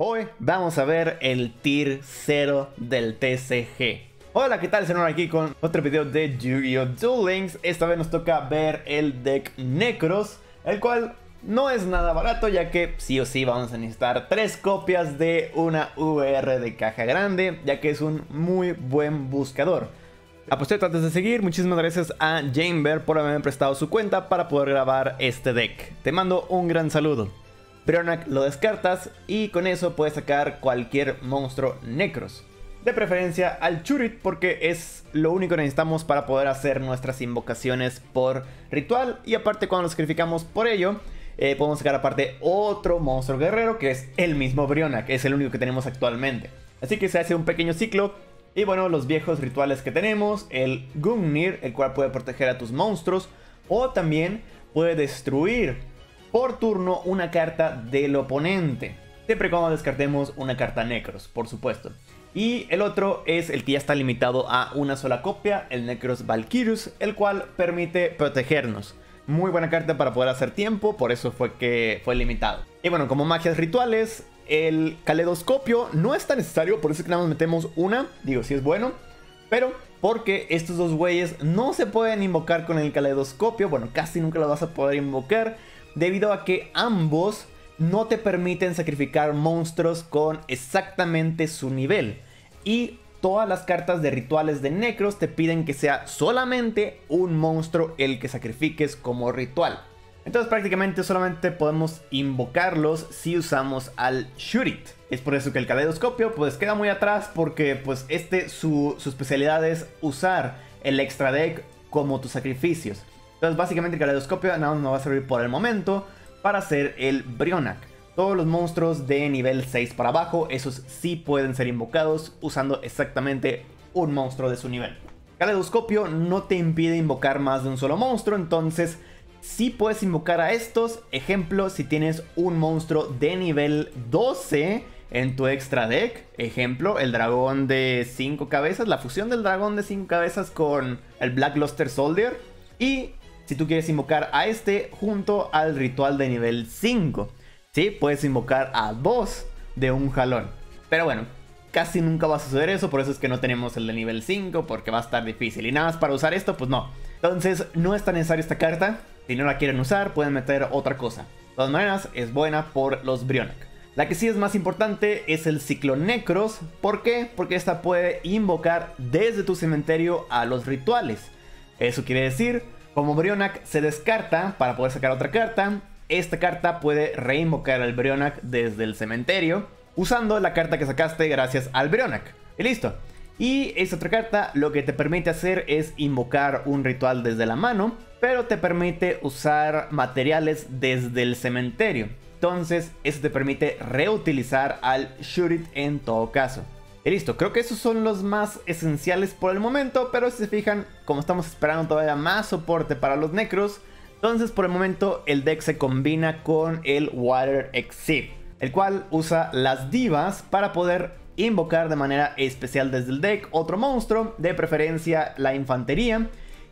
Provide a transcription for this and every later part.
Hoy vamos a ver el tier 0 del TCG. Hola, ¿qué tal? Senor aquí con otro video de Yu-Gi-Oh! Duel Links. Esta vez nos toca ver el deck Necros, el cual no es nada barato ya que sí o sí vamos a necesitar tres copias de una VR de caja grande, ya que es un muy buen buscador. A posteriori, antes de seguir, muchísimas gracias a Jameber por haberme prestado su cuenta para poder grabar este deck. Te mando un gran saludo. Brionac lo descartas y con eso puedes sacar cualquier monstruo Necros. De preferencia al Churit porque es lo único que necesitamos para poder hacer nuestras invocaciones por ritual. Y aparte cuando lo sacrificamos por ello, eh, podemos sacar aparte otro monstruo guerrero que es el mismo Brionac, es el único que tenemos actualmente. Así que se hace un pequeño ciclo. Y bueno, los viejos rituales que tenemos, el Gungnir, el cual puede proteger a tus monstruos. O también puede destruir por turno una carta del oponente. Siempre cuando descartemos una carta Necros, por supuesto. Y el otro es el que ya está limitado a una sola copia, el Necros Valkyrius, el cual permite protegernos. Muy buena carta para poder hacer tiempo, por eso fue que fue limitado. Y bueno, como magias rituales, el Caleidoscopio no es tan necesario, por eso que nada más metemos una, digo, si es bueno. Pero porque estos dos güeyes no se pueden invocar con el Caleidoscopio, bueno, casi nunca lo vas a poder invocar debido a que ambos no te permiten sacrificar monstruos con exactamente su nivel. Y todas las cartas de rituales de Necros te piden que sea solamente un monstruo el que sacrifiques como ritual. Entonces prácticamente solamente podemos invocarlos si usamos al Shurit. Es por eso que el caleidoscopio pues queda muy atrás porque pues este su, su especialidad es usar el extra deck como tus sacrificios. Entonces básicamente el caleidoscopio nada más nos va a servir por el momento para hacer el Brionac. Todos los monstruos de nivel 6 para abajo, esos sí pueden ser invocados usando exactamente un monstruo de su nivel. Caleidoscopio no te impide invocar más de un solo monstruo, entonces sí puedes invocar a estos. Ejemplo, si tienes un monstruo de nivel 12 en tu extra deck. Ejemplo, el dragón de 5 cabezas, la fusión del dragón de 5 cabezas con el Black Luster Soldier. Y si tú quieres invocar a este junto al ritual de nivel 5. ¿Sí? Puedes invocar a dos de un jalón. Pero bueno, casi nunca va a suceder eso, por eso es que no tenemos el de nivel 5, porque va a estar difícil. Y nada más para usar esto, pues no. Entonces, no es tan necesaria esta carta. Si no la quieren usar, pueden meter otra cosa. De todas maneras, es buena por los Brionac. La que sí es más importante es el Ciclo Necros. ¿Por qué? Porque esta puede invocar desde tu cementerio a los rituales. Eso quiere decir como Brionac se descarta para poder sacar otra carta, esta carta puede reinvocar al Brionac desde el cementerio usando la carta que sacaste gracias al Brionac. Y listo. Y esta otra carta lo que te permite hacer es invocar un ritual desde la mano, pero te permite usar materiales desde el cementerio. Entonces, eso te permite reutilizar al Shurit en todo caso. Y listo, creo que esos son los más esenciales por el momento, pero si se fijan, como estamos esperando todavía más soporte para los necros, entonces por el momento el deck se combina con el Water Exit, el cual usa las divas para poder invocar de manera especial desde el deck otro monstruo, de preferencia la infantería,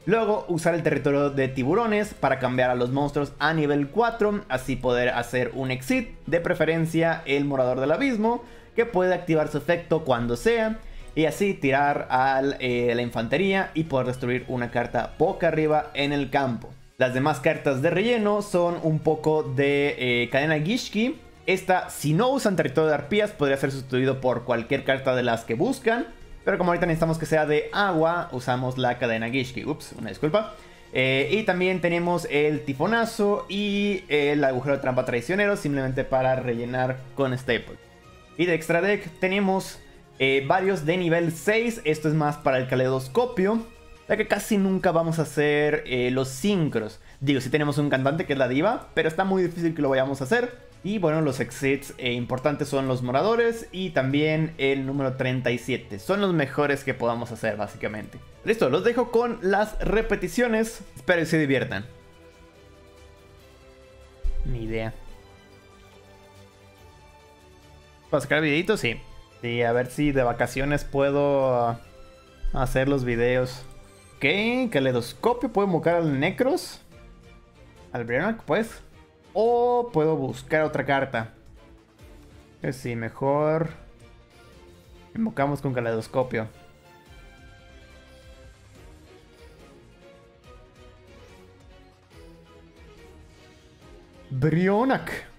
Luego usar el territorio de tiburones para cambiar a los monstruos a nivel 4, así poder hacer un exit, de preferencia el morador del abismo, que puede activar su efecto cuando sea, y así tirar a eh, la infantería y poder destruir una carta boca arriba en el campo. Las demás cartas de relleno son un poco de eh, cadena Gishki. Esta, si no usan territorio de arpías, podría ser sustituido por cualquier carta de las que buscan. Pero como ahorita necesitamos que sea de agua, usamos la cadena Gishki. Ups, una disculpa. Eh, y también tenemos el tifonazo y el agujero de trampa traicionero, simplemente para rellenar con staple. Y de extra deck tenemos eh, varios de nivel 6. Esto es más para el caleidoscopio. Ya que casi nunca vamos a hacer eh, los sincros. Digo, si tenemos un cantante que es la diva, pero está muy difícil que lo vayamos a hacer. Y bueno, los exits eh, importantes son los moradores y también el número 37. Son los mejores que podamos hacer, básicamente. Listo, los dejo con las repeticiones. Espero que se diviertan. Ni idea. ¿Para sacar videitos? Sí. Sí, a ver si de vacaciones puedo hacer los videos. Ok, caleidoscopio. ¿Puedo invocar al Necros? Al Brianna, pues. O puedo buscar otra carta. Que sí, mejor. Invocamos con caleidoscopio. Brionac.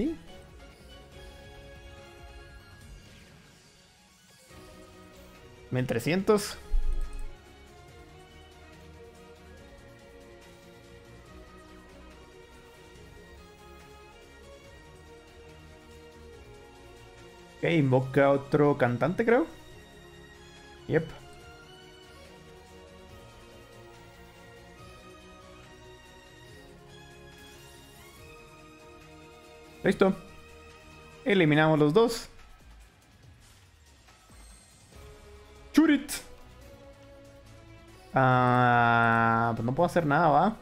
¿Sí? ¿1300? Ok, invoca otro cantante, creo. Yep. Listo. Eliminamos los dos. Churit. Ah, pues no puedo hacer nada, ¿va?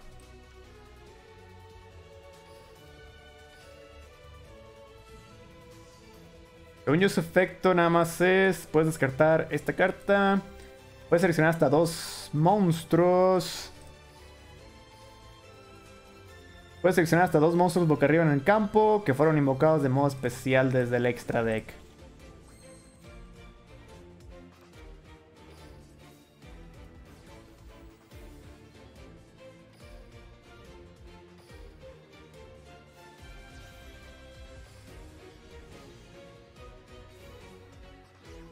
Según yo su efecto nada más es... Puedes descartar esta carta. Puedes seleccionar hasta dos monstruos. Puedes seleccionar hasta dos monstruos boca arriba en el campo que fueron invocados de modo especial desde el extra deck.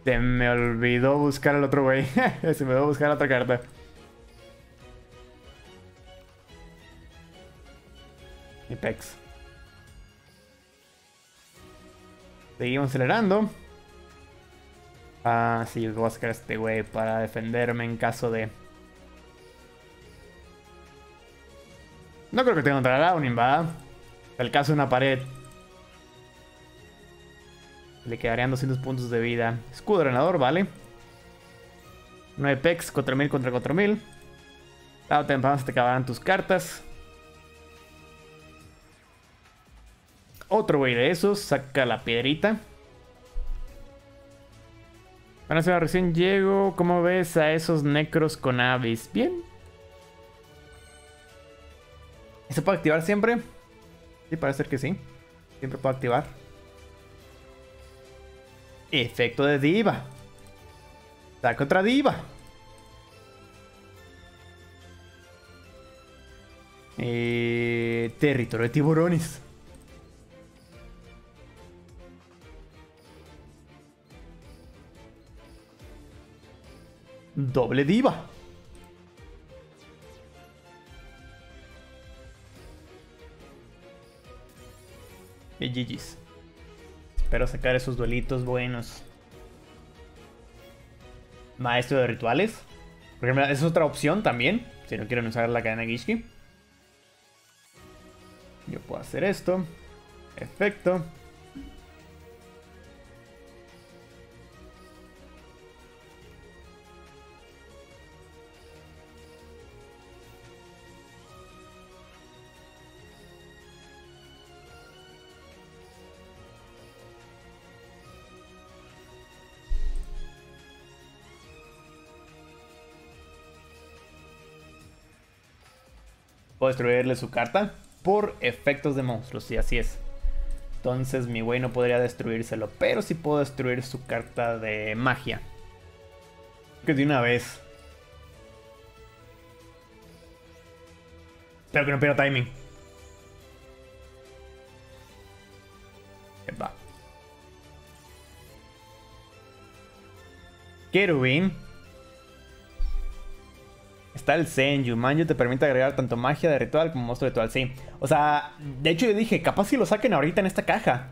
Se me olvidó buscar al otro güey. Se me olvidó buscar otra carta. Seguimos acelerando. Ah, sí, voy a sacar a este güey para defenderme en caso de... No creo que tenga contra un ¿va? El caso de una pared le quedarían 200 puntos de vida. Escudo drenador, vale. 9 pex, 4000 contra 4000. Claro, te acabarán tus cartas. Otro güey de esos, saca la piedrita. Bueno, si recién llego. ¿Cómo ves a esos necros con avis? Bien. ¿Se puede activar siempre? Sí, parece que sí. Siempre puedo activar. Efecto de diva. Saca otra diva. Eh, territorio de tiburones. Doble diva. Y GG's. Espero sacar esos duelitos buenos. Maestro de rituales. Porque es otra opción también. Si no quieren usar la cadena Gishki. Yo puedo hacer esto. Efecto. Puedo destruirle su carta por efectos de monstruos, y así es. Entonces mi güey no podría destruírselo, pero sí puedo destruir su carta de magia. Que de una vez. Espero que no pierda timing. Va. Kerubin Está el Senju. Manju te permite agregar tanto magia de ritual como monstruo ritual. Sí. O sea, de hecho yo dije, capaz si lo saquen ahorita en esta caja.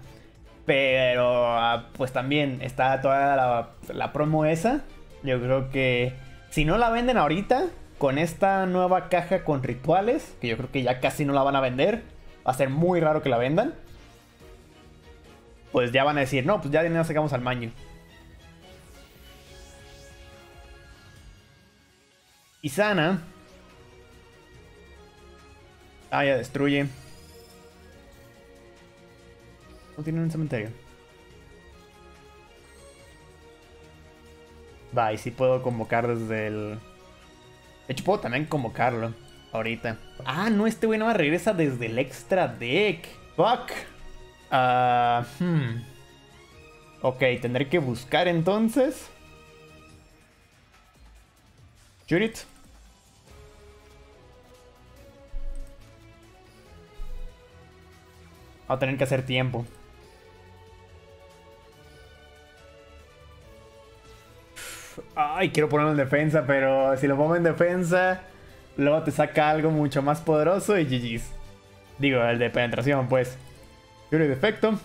Pero, ah, pues también está toda la, la promo esa. Yo creo que si no la venden ahorita, con esta nueva caja con rituales, que yo creo que ya casi no la van a vender, va a ser muy raro que la vendan. Pues ya van a decir, no, pues ya de nada sacamos al Manju. Y sana. Ah, ya destruye. No tiene un cementerio. Va, y sí puedo convocar desde el... De hecho, puedo también convocarlo. ahorita. Ah, no, este güey no regresa desde el extra deck. Fuck. Ah, hmm. Ok, tendré que buscar entonces. Judith. Va a tener que hacer tiempo. Ay, quiero ponerlo en defensa, pero si lo pongo en defensa, luego te saca algo mucho más poderoso y GG's. Digo, el de penetración, pues. Fury de efecto.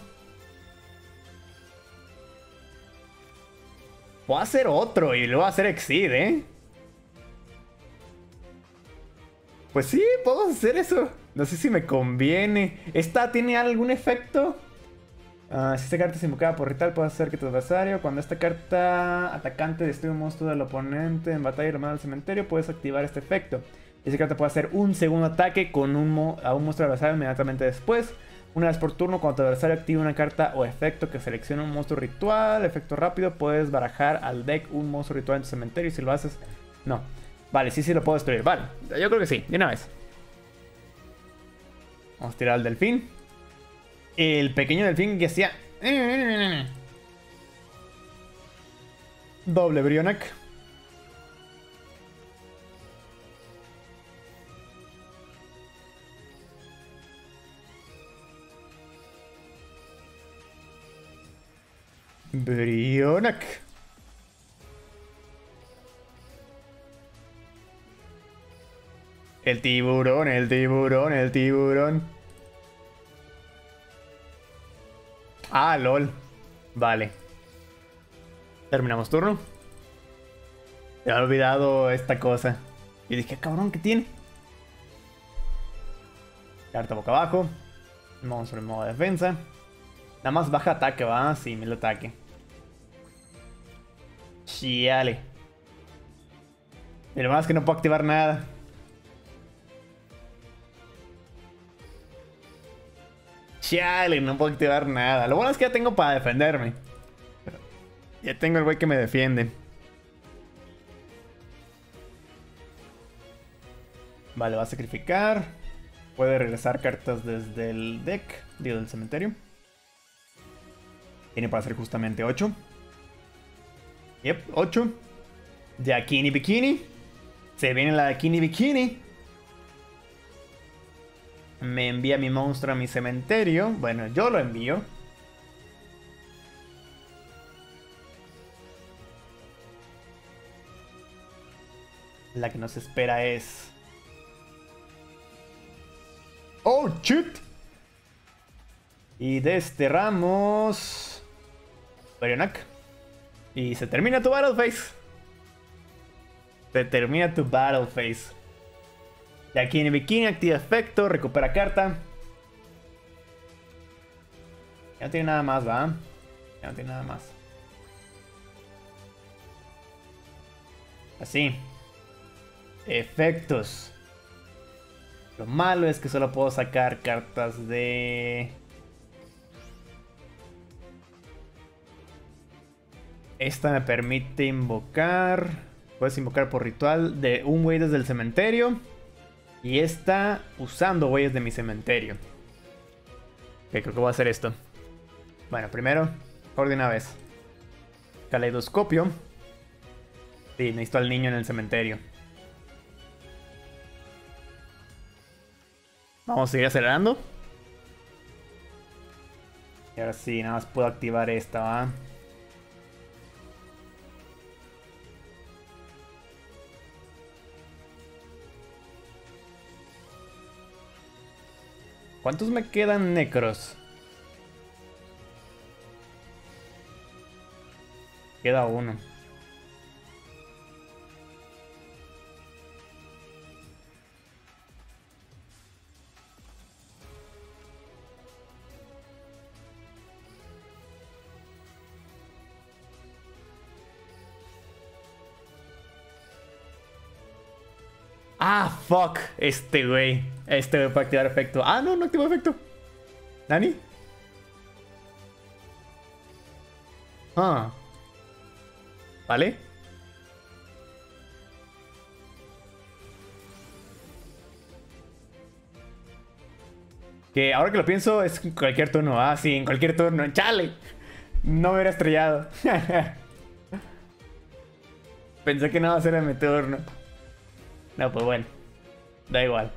Puedo hacer otro y luego hacer Exceed, ¿eh? Pues sí, puedo hacer eso. No sé si me conviene. ¿Esta tiene algún efecto? Ah, si esta carta es invocada por ritual, puede hacer que tu adversario, cuando esta carta atacante destruye un monstruo del oponente en batalla y lo al cementerio, puedes activar este efecto. Esta carta puede hacer un segundo ataque con un a un monstruo adversario inmediatamente después. Una vez por turno, cuando tu adversario activa una carta o efecto que selecciona un monstruo ritual, efecto rápido, puedes barajar al deck un monstruo ritual en tu cementerio si lo haces... No. Vale, sí, sí lo puedo destruir. Vale, yo creo que sí, de una vez. Vamos a tirar al delfín. El pequeño delfín que hacía... Doble Brionac. Brionac. El tiburón, el tiburón, el tiburón. Ah, lol. Vale. Terminamos turno. Se ha olvidado esta cosa. Y dije, cabrón, ¿qué tiene? Carta boca abajo. Monstruo en modo defensa. Nada más baja ataque, va. Sí, mil ataque. Chiale. Y lo más que no puedo activar nada. Chale, no puedo activar nada. Lo bueno es que ya tengo para defenderme. Ya tengo el güey que me defiende. Vale, va a sacrificar. Puede regresar cartas desde el deck, digo, del cementerio. Tiene para hacer justamente 8. Yep, 8. Yakini Bikini. Se viene la Yakini Bikini. Me envía mi monstruo a mi cementerio. Bueno, yo lo envío. La que nos espera es... ¡Oh, shit! Y desterramos... Barionak. Y se termina tu Battle Phase. Se termina tu Battle Phase. Y aquí en Bikini activa efecto, recupera carta. Ya no tiene nada más, ¿va? Ya no tiene nada más. Así. Efectos. Lo malo es que solo puedo sacar cartas de... Esta me permite invocar... Puedes invocar por ritual de un güey desde el cementerio. Y esta usando güeyes de mi cementerio. Ok, creo que voy a hacer esto. Bueno, primero, por de una vez. Caleidoscopio. Sí, necesito al niño en el cementerio. Vamos a seguir acelerando. Y ahora sí, nada más puedo activar esta, ¿va? ¿Cuántos me quedan necros? Queda uno. Ah, fuck. Este güey. Este para activar efecto. Ah, no, no activó efecto. ¿Nani? Ah. ¿Vale? Que ahora que lo pienso es en cualquier turno. Ah, sí, en cualquier turno. ¡Chale! No me hubiera estrellado. Pensé que no va a ser en mi turno. No, pues bueno. Da igual.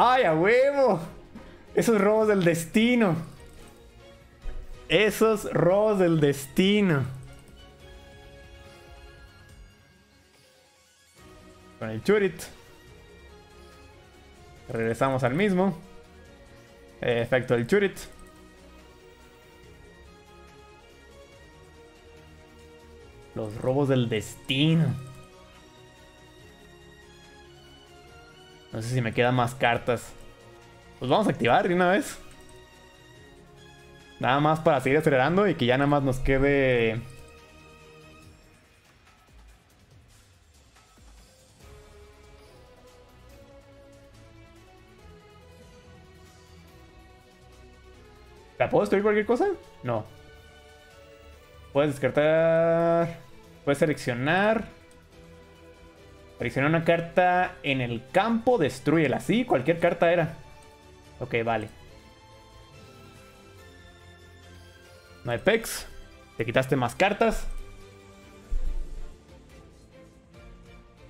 ¡Ay, a huevo! Esos robos del destino. Esos robos del destino. Con el Churit. Regresamos al mismo. Efecto del Churit. Los robos del destino. No sé si me quedan más cartas. Pues vamos a activar de una vez. Nada más para seguir acelerando y que ya nada más nos quede... ¿La puedo destruir cualquier cosa? No. Puedes descartar... Puedes seleccionar... Seleccionar una carta en el campo, destruyela. Sí, cualquier carta era. Ok, vale. No hay pex. Te quitaste más cartas.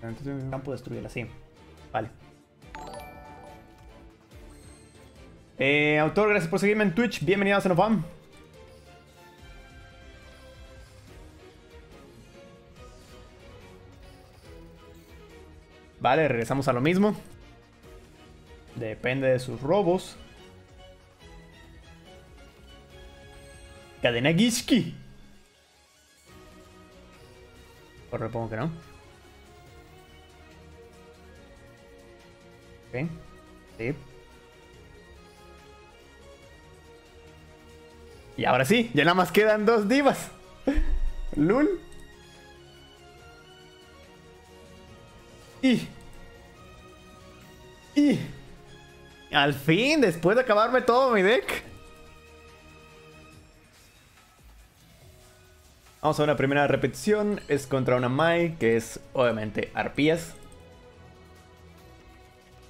Entonces en el campo, destruyela. Sí. Vale. Eh, autor, gracias por seguirme en Twitch. Bienvenido a Xenofam. Vale, regresamos a lo mismo. Depende de sus robos. Cadena Gishki. Por repongo que no. Ok. Sí. Y ahora sí, ya nada más quedan dos divas. Lul. Y. Al fin, después de acabarme todo mi deck. Vamos a una primera repetición. Es contra una Mai, que es obviamente Arpías.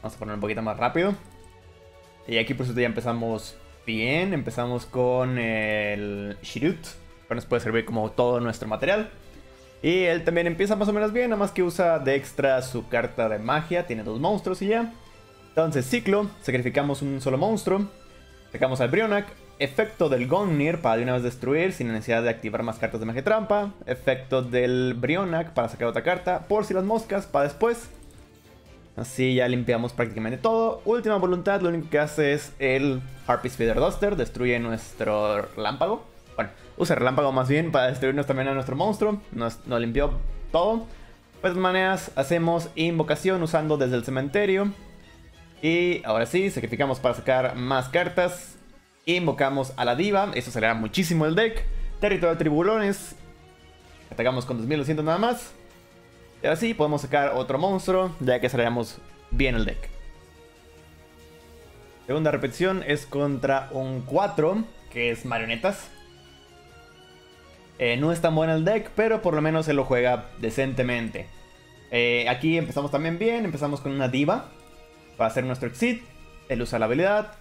Vamos a poner un poquito más rápido. Y aquí por supuesto ya empezamos bien. Empezamos con el Shirut. Que nos puede servir como todo nuestro material. Y él también empieza más o menos bien, nada más que usa de extra su carta de magia. Tiene dos monstruos y ya. Entonces, ciclo, sacrificamos un solo monstruo. Sacamos al Brionac. Efecto del Gongnir para de una vez destruir sin necesidad de activar más cartas de magia trampa. Efecto del Brionac para sacar otra carta por si las moscas para después. Así ya limpiamos prácticamente todo. Última voluntad, lo único que hace es el Harpy's Feather Duster. Destruye nuestro relámpago. Bueno, usa relámpago más bien para destruirnos también a nuestro monstruo. Nos, nos limpió todo. De maneras, hacemos invocación usando desde el cementerio. Y ahora sí, sacrificamos para sacar más cartas. Invocamos a la diva, eso acelera muchísimo el deck. Territorio de tribulones. Atacamos con 2200 nada más. Y ahora sí, podemos sacar otro monstruo, ya que aceleramos bien el deck. Segunda repetición es contra un 4, que es marionetas. Eh, no es tan bueno el deck, pero por lo menos se lo juega decentemente. Eh, aquí empezamos también bien, empezamos con una diva para hacer nuestro exit. Él usa la habilidad.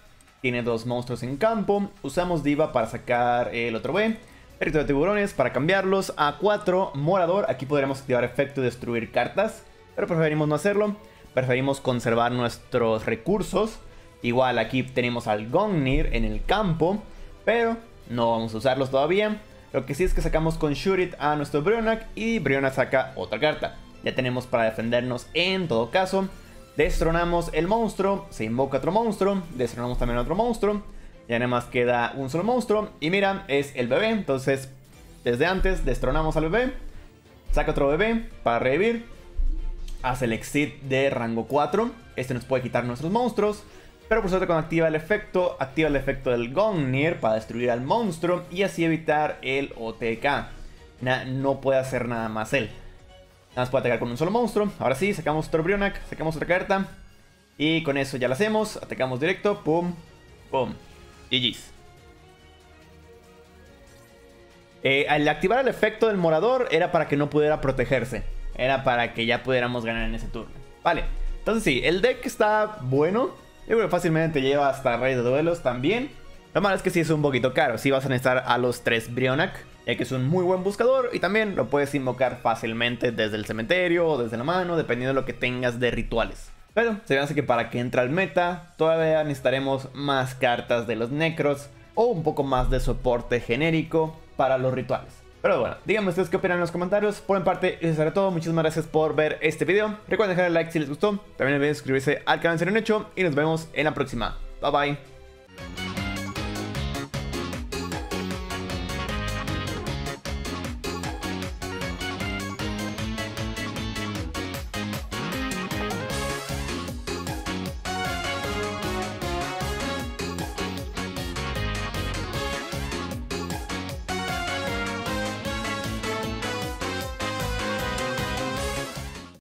Tiene dos monstruos en campo. Usamos Diva para sacar el otro B. Territorio de tiburones para cambiarlos a 4. Morador. Aquí podríamos activar efecto y destruir cartas. Pero preferimos no hacerlo. Preferimos conservar nuestros recursos. Igual aquí tenemos al Gongnir en el campo. Pero no vamos a usarlos todavía. Lo que sí es que sacamos con Shurit a nuestro Brionac. Y Brionac saca otra carta. Ya tenemos para defendernos en todo caso. Destronamos el monstruo, se invoca otro monstruo, destronamos también otro monstruo. Ya nada más queda un solo monstruo. Y mira, es el bebé. Entonces, desde antes, destronamos al bebé. Saca otro bebé para revivir. Hace el exit de rango 4. Este nos puede quitar nuestros monstruos. Pero por suerte cuando activa el efecto, activa el efecto del Gongnir para destruir al monstruo y así evitar el OTK. no puede hacer nada más él. Nada más puede atacar con un solo monstruo. Ahora sí, sacamos otro Brionac, sacamos otra carta. Y con eso ya lo hacemos. Atacamos directo. Pum, pum. GG's. Eh, al activar el efecto del morador era para que no pudiera protegerse. Era para que ya pudiéramos ganar en ese turno. Vale. Entonces sí, el deck está bueno. Yo creo que fácilmente te lleva hasta Rey de Duelos también. Lo malo es que sí es un poquito caro. Sí vas a necesitar a los tres Brionac, ya que es un muy buen buscador y también lo puedes invocar fácilmente desde el cementerio o desde la mano, dependiendo de lo que tengas de rituales. Pero se me que para que entre al meta todavía necesitaremos más cartas de los Necros o un poco más de soporte genérico para los rituales. Pero bueno, díganme ustedes qué opinan en los comentarios. Por mi parte, eso será todo. Muchísimas gracias por ver este video. Recuerden dejar el like si les gustó. También olviden suscribirse al canal si no han hecho. Y nos vemos en la próxima. Bye bye.